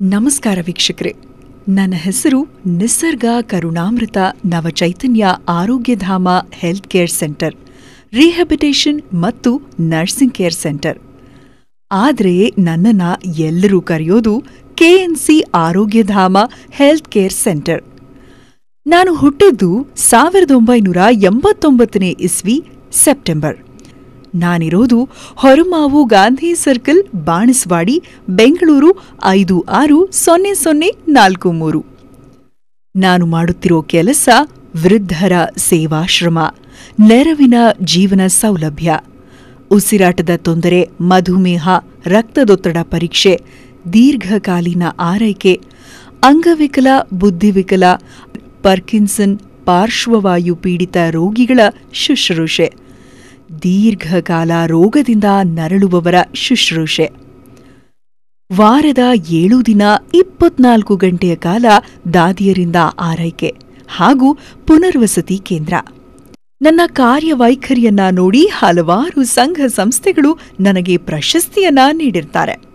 ನಮಸ್ಕಾರ ವೀಕ್ಷಕರೇ. ನನ್ನ ಹೆಸರು Nisarga Karunamrutha Navachaitanya Arogyadhama health care centre, rehabilitation ಮತ್ತು ನರ್ಸಿಂಗ್ ಕೇರ್ ಸೆಂಟರ್. ಆದರೆ ನನ್ನನ್ನ ಎಲ್ಲರೂ ಕರೆಯೋದು KNC Arogyadhama health care centre. ನಾನು ಹುಟ್ಟಿದ್ದು ಸಾವಿರದ ಒಂಬೈನೂರ ಎಂಬತ್ತೊಂಬತ್ತನೇ ಇಸ್ವಿ ಸೆಪ್ಟೆಂಬರ್. ನಾನಿರೋದು ಹೊರಮಾವು ಗಾಂಧಿ ಸರ್ಕಲ್ ಬಾಣಸ್ವಾಡಿ, ಬೆಂಗಳೂರು ಐದು ಆರು ಸೊನ್ನೆ ಸೊನ್ನೆ ನಾಲ್ಕು ಮೂರು. ನಾನು ಮಾಡುತ್ತಿರೋ ಕೆಲಸ ವೃದ್ಧರ ಸೇವಾಶ್ರಮ, ನೆರವಿನ ಜೀವನ ಸೌಲಭ್ಯ. ಉಸಿರಾಟದ ತೊಂದರೆ, ಮಧುಮೇಹ, ರಕ್ತದೊತ್ತಡ ಪರೀಕ್ಷೆ, ದೀರ್ಘಕಾಲೀನ ಆರೈಕೆ, ಅಂಗವಿಕಲ, ಬುದ್ಧಿವಿಕಲ, ಪರ್ಕಿನ್ಸನ್ ಪಾರ್ಶ್ವವಾಯು ಪೀಡಿತ ರೋಗಿಗಳ ಶುಶ್ರೂಷೆ. ದೀರ್ಘಕಾಲ ರೋಗದಿಂದ ನರಳುವವರ ಶುಶ್ರೂಷೆ. ವಾರದ ಏಳು ದಿನ ಇಪ್ಪತ್ನಾಲ್ಕು ಗಂಟೆಯ ಕಾಲ ದಾದಿಯರಿಂದ ಆರೈಕೆ ಹಾಗೂ ಪುನರ್ವಸತಿ ಕೇಂದ್ರ. ನನ್ನ ಕಾರ್ಯವೈಖರಿಯನ್ನ ನೋಡಿ ಹಲವಾರು ಸಂಘ ಸಂಸ್ಥೆಗಳು ನನಗೆ ಪ್ರಶಸ್ತಿಯನ್ನ ನೀಡಿರ್ತಾರೆ.